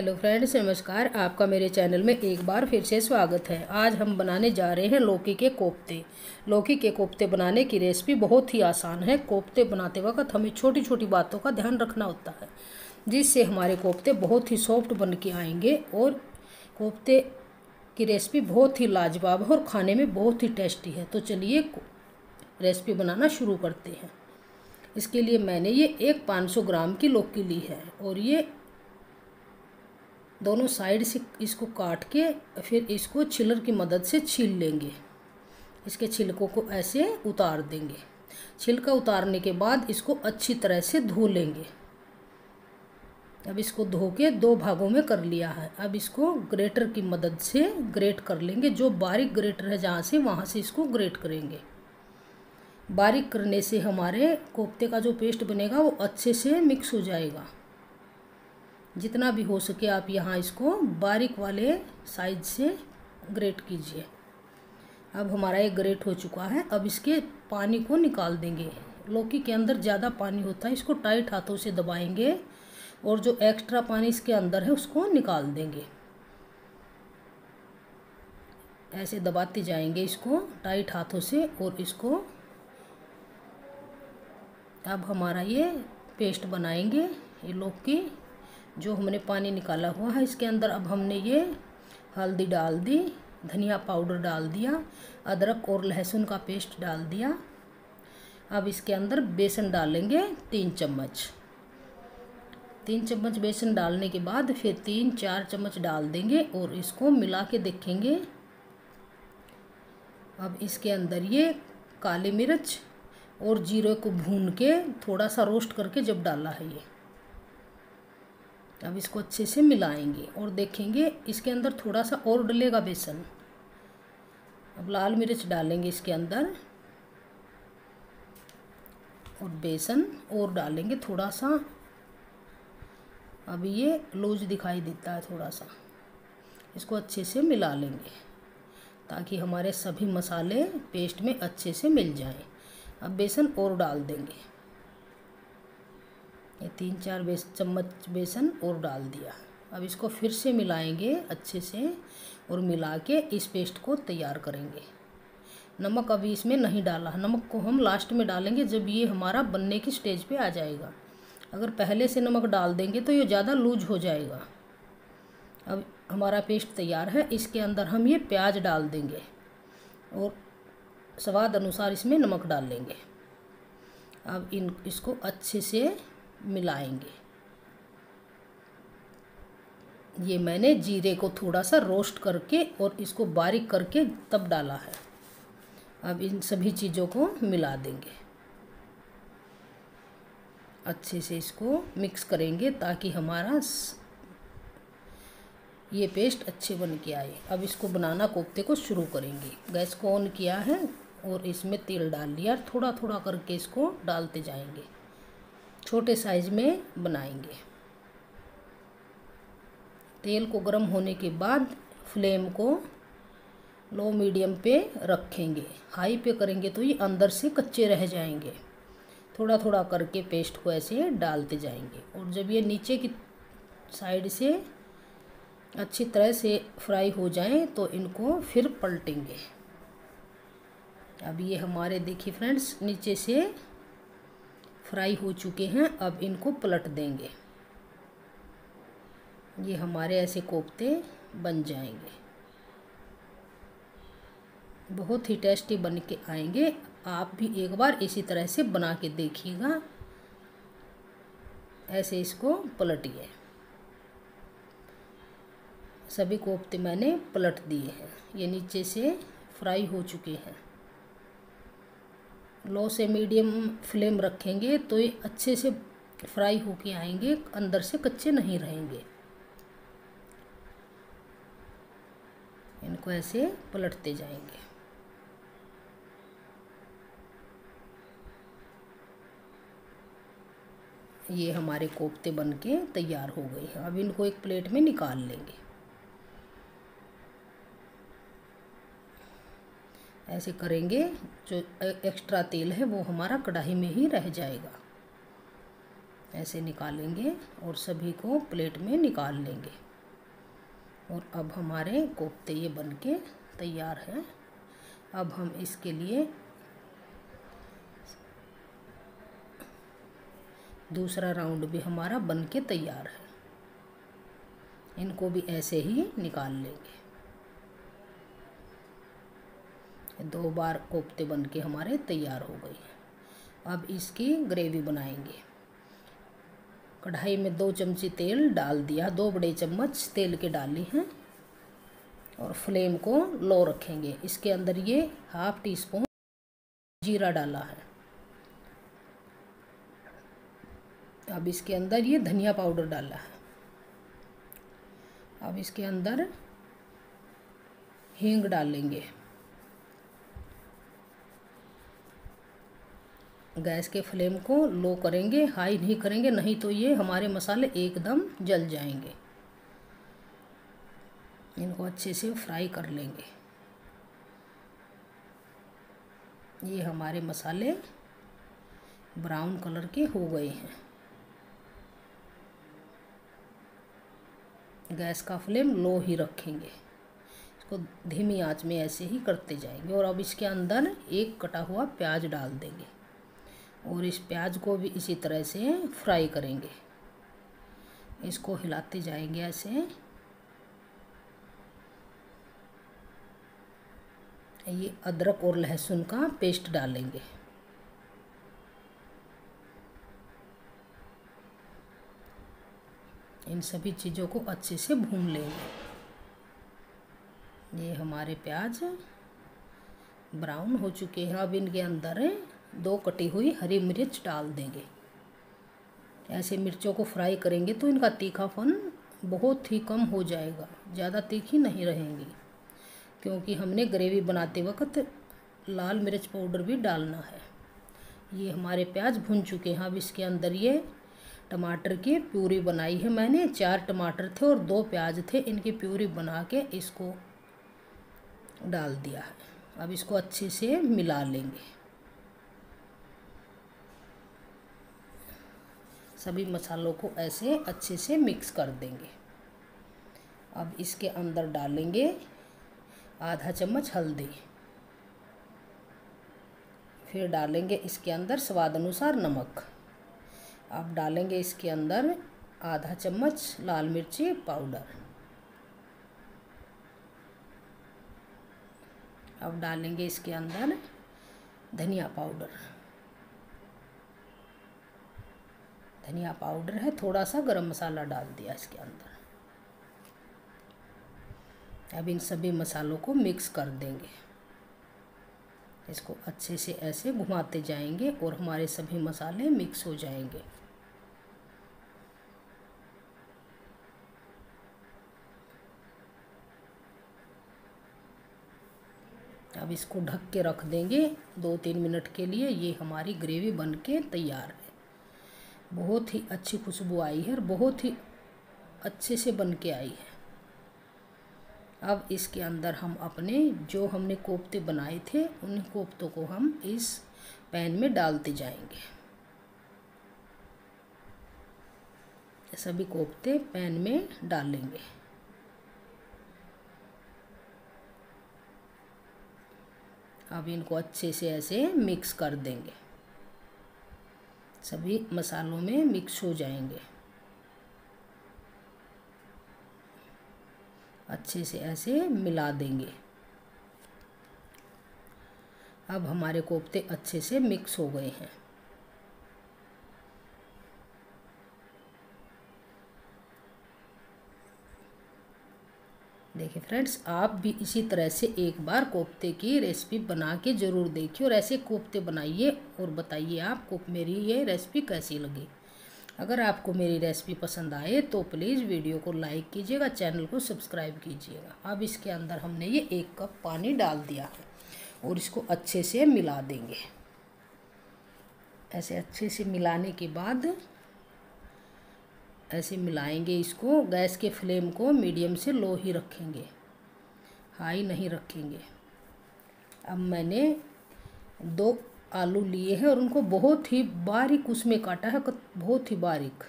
Hello friends, नमस्कार। आपका मेरे चैनल में एक बार फिर से स्वागत है। आज हम बनाने जा रहे हैं लौकी के कोफ्ते। लौकी के कोफ्ते बनाने की रेसिपी बहुत ही आसान है। कोफ्ते बनाते वक्त हमें छोटी छोटी बातों का ध्यान रखना होता है, जिससे हमारे कोफ्ते बहुत ही सॉफ्ट बन के आएँगे और कोफ्ते की रेसिपी बहुत ही लाजवाब है और खाने में बहुत ही टेस्टी है। तो चलिए रेसिपी बनाना शुरू करते हैं। इसके लिए मैंने ये एक 500 ग्राम की लौकी ली है और ये दोनों साइड से इसको काट के फिर इसको छिलर की मदद से छील लेंगे। इसके छिलकों को ऐसे उतार देंगे। छिलका उतारने के बाद इसको अच्छी तरह से धो लेंगे। अब इसको धो के दो भागों में कर लिया है। अब इसको ग्रेटर की मदद से ग्रेट कर लेंगे। जो बारीक ग्रेटर है, जहाँ से वहाँ से इसको ग्रेट करेंगे। बारीक करने से हमारे कोफ्ते का जो पेस्ट बनेगा, वो अच्छे से मिक्स हो जाएगा। जितना भी हो सके आप यहाँ इसको बारीक वाले साइज़ से ग्रेट कीजिए। अब हमारा ये ग्रेट हो चुका है। अब इसके पानी को निकाल देंगे। लौकी के अंदर ज़्यादा पानी होता है, इसको टाइट हाथों से दबाएँगे और जो एक्स्ट्रा पानी इसके अंदर है, उसको निकाल देंगे। ऐसे दबाते जाएँगे इसको टाइट हाथों से और इसको अब हमारा ये पेस्ट बनाएँगे, ये लौकी। जो हमने पानी निकाला हुआ है, इसके अंदर अब हमने ये हल्दी डाल दी, धनिया पाउडर डाल दिया, अदरक और लहसुन का पेस्ट डाल दिया। अब इसके अंदर बेसन डालेंगे तीन चम्मच। तीन चम्मच बेसन डालने के बाद फिर तीन चार चम्मच डाल देंगे और इसको मिला के देखेंगे। अब इसके अंदर ये काली मिर्च और जीरे को भून के थोड़ा सा रोस्ट करके जब डाला है ये। अब इसको अच्छे से मिलाएँगे और देखेंगे इसके अंदर थोड़ा सा और डलेगा बेसन। अब लाल मिर्च डालेंगे इसके अंदर और बेसन और डालेंगे थोड़ा सा। अब ये लूज दिखाई देता है थोड़ा सा। इसको अच्छे से मिला लेंगे ताकि हमारे सभी मसाले पेस्ट में अच्छे से मिल जाएँ। अब बेसन और डाल देंगे। ये तीन चार बेस, चम्मच बेसन और डाल दिया। अब इसको फिर से मिलाएँगे अच्छे से और मिला के इस पेस्ट को तैयार करेंगे। नमक अभी इसमें नहीं डाला। नमक को हम लास्ट में डालेंगे जब ये हमारा बनने की स्टेज पे आ जाएगा। अगर पहले से नमक डाल देंगे तो ये ज़्यादा लूज हो जाएगा। अब हमारा पेस्ट तैयार है। इसके अंदर हम ये प्याज डाल देंगे और स्वाद अनुसार इसमें नमक डाल लेंगे। अब इन, इसको अच्छे से मिलाएँगे। ये मैंने जीरे को थोड़ा सा रोस्ट करके और इसको बारीक करके तब डाला है। अब इन सभी चीज़ों को मिला देंगे। अच्छे से इसको मिक्स करेंगे ताकि हमारा ये पेस्ट अच्छे बन के आए। अब इसको बनाना कोफ्ते को शुरू करेंगे। गैस को ऑन किया है और इसमें तेल डाल लिया थोड़ा थोड़ा करके इसको डालते जाएँगे। छोटे साइज़ में बनाएँगे। तेल को गर्म होने के बाद फ्लेम को लो मीडियम पे रखेंगे। हाई पे करेंगे तो ये अंदर से कच्चे रह जाएँगे। थोड़ा थोड़ा करके पेस्ट को ऐसे डालते जाएँगे। और जब ये नीचे की साइड से अच्छी तरह से फ्राई हो जाएँ तो इनको फिर पलटेंगे। अब ये हमारे, देखिए फ्रेंड्स नीचे से फ्राई हो चुके हैं, अब इनको पलट देंगे। ये हमारे ऐसे कोफ्ते बन जाएँगे। बहुत ही टेस्टी बन के आएँगे। आप भी एक बार इसी तरह से बना के देखिएगा। ऐसे इसको पलटिए। सभी कोफ्ते मैंने पलट दिए हैं। ये नीचे से फ्राई हो चुके हैं। लो से मीडियम फ्लेम रखेंगे तो ये अच्छे से फ्राई होके आएँगे, अंदर से कच्चे नहीं रहेंगे। इनको ऐसे पलटते जाएँगे। ये हमारे कोफ्ते बन के तैयार हो गए हैं। अब इनको एक प्लेट में निकाल लेंगे। ऐसे करेंगे, जो एक्स्ट्रा तेल है वो हमारा कढ़ाई में ही रह जाएगा। ऐसे निकालेंगे और सभी को प्लेट में निकाल लेंगे। और अब हमारे कोफ्ते ये बन के तैयार हैं। अब हम इसके लिए दूसरा राउंड भी हमारा बन के तैयार है। इनको भी ऐसे ही निकाल लेंगे। दो बार कोफ्ते बन के हमारे तैयार हो गए अब इसकी ग्रेवी बनाएँगे। कढ़ाई में दो चमची तेल डाल दिया, दो बड़े चम्मच तेल के डाली हैं और फ्लेम को लो रखेंगे। इसके अंदर ये हाफ़ टी स्पून जीरा डाला है। अब इसके अंदर ये धनिया पाउडर डाला है। अब इसके अंदर हींग डालेंगे। गैस के फ्लेम को लो करेंगे, हाई नहीं करेंगे, नहीं तो ये हमारे मसाले एकदम जल जाएँगे। इनको अच्छे से फ्राई कर लेंगे। ये हमारे मसाले ब्राउन कलर के हो गए हैं। गैस का फ्लेम लो ही रखेंगे। इसको धीमी आँच में ऐसे ही करते जाएँगे और अब इसके अंदर एक कटा हुआ प्याज डाल देंगे। और इस प्याज को भी इसी तरह से फ्राई करेंगे। इसको हिलाते जाएँगे ऐसे। ये अदरक और लहसुन का पेस्ट डालेंगे। इन सभी चीज़ों को अच्छे से भून लेंगे। ये हमारे प्याज ब्राउन हो चुके हैं। अब इनके अंदर दो कटी हुई हरी मिर्च डाल देंगे। ऐसे मिर्चों को फ्राई करेंगे तो इनका तीखापन बहुत ही कम हो जाएगा, ज़्यादा तीखी नहीं रहेंगी। क्योंकि हमने ग्रेवी बनाते वक्त लाल मिर्च पाउडर भी डालना है। ये हमारे प्याज भुन चुके हैं। अब इसके अंदर ये टमाटर की प्यूरी बनाई है मैंने। चार टमाटर थे और दो प्याज थे। इनकी प्यूरी बना के इसको डाल दिया है। अब इसको अच्छे से मिला लेंगे। सभी मसालों को ऐसे अच्छे से मिक्स कर देंगे। अब इसके अंदर डालेंगे आधा चम्मच हल्दी। फिर डालेंगे इसके अंदर स्वाद अनुसार नमक। अब डालेंगे इसके अंदर आधा चम्मच लाल मिर्ची पाउडर। अब डालेंगे इसके अंदर धनिया पाउडर। धनिया पाउडर है, थोड़ा सा गरम मसाला डाल दिया इसके अंदर। अब इन सभी मसालों को मिक्स कर देंगे। इसको अच्छे से ऐसे घुमाते जाएँगे और हमारे सभी मसाले मिक्स हो जाएँगे। अब इसको ढक के रख देंगे। दो तीन मिनट के लिए ये हमारी ग्रेवी बन के तैयार है। बहुत ही अच्छी खुशबू आई है और बहुत ही अच्छे से बन के आई है। अब इसके अंदर हम अपने जो हमने कोफ्ते बनाए थे, उन कोफ्तों को हम इस पैन में डालते जाएँगे। सभी कोफ्ते पैन में डालेंगे। अब इनको अच्छे से ऐसे मिक्स कर देंगे। सभी मसालों में मिक्स हो जाएँगे। अच्छे से ऐसे मिला देंगे। अब हमारे कोफ्ते अच्छे से मिक्स हो गए हैं। देखिए फ्रेंड्स, आप भी इसी तरह से एक बार कोफ्ते की रेसिपी बना के ज़रूर देखिए और ऐसे कोफ्ते बनाइए और बताइए आपको मेरी ये रेसिपी कैसी लगी। अगर आपको मेरी रेसिपी पसंद आए तो प्लीज़ वीडियो को लाइक कीजिएगा, चैनल को सब्सक्राइब कीजिएगा। अब इसके अंदर हमने ये एक कप पानी डाल दिया है और इसको अच्छे से मिला देंगे। ऐसे अच्छे से मिलाने के बाद ऐसे मिलाएँगे इसको, गैस के फ्लेम को मीडियम से लो ही रखेंगे। हाई नहीं रखेंगे। अब मैंने दो आलू लिए हैं और उनको बहुत ही बारीक उसमें काटा है बहुत ही बारीक।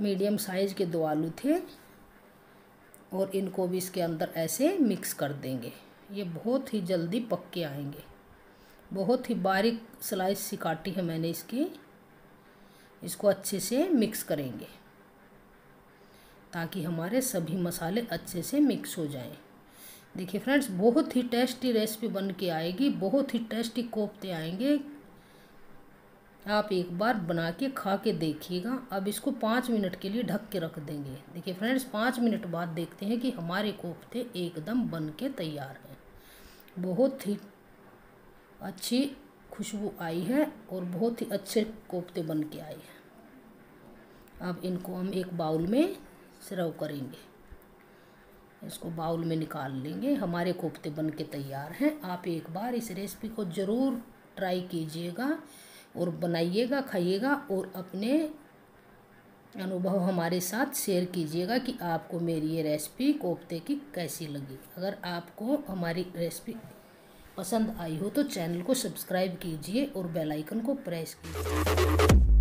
मीडियम साइज़ के दो आलू थे और इनको भी इसके अंदर ऐसे मिक्स कर देंगे। ये बहुत ही जल्दी पक के आएँगे। बहुत ही बारीक स्लाइस सी काटी है मैंने इसकी। इसको अच्छे से मिक्स करेंगे, ताकि हमारे सभी मसाले अच्छे से मिक्स हो जाएँ। देखिए फ्रेंड्स बहुत ही टेस्टी रेसिपी बन के आएगी, बहुत ही टेस्टी कोफ्ते आएँगे। आप एक बार बना के खा के देखिएगा। अब इसको पाँच मिनट के लिए ढक के रख देंगे। देखिए फ्रेंड्स पाँच मिनट बाद देखते हैं कि हमारे कोफ्ते एकदम बन के तैयार हैं। बहुत ही अच्छी खुशबू आई है और बहुत ही अच्छे कोफ्ते बन के आए हैं। अब इनको हम एक बाउल में सर्व करेंगे। इसको बाउल में निकाल लेंगे। हमारे कोफ्ते बन के तैयार हैं। आप एक बार इस रेसिपी को ज़रूर ट्राई कीजिएगा और बनाइएगा, खाइएगा और अपने अनुभव हमारे साथ शेयर कीजिएगा कि आपको मेरी ये रेसिपी कोफ्ते की कैसी लगी। अगर आपको हमारी रेसिपी पसंद आई हो तो चैनल को सब्सक्राइब कीजिए और बेल आइकन को प्रेस कीजिए।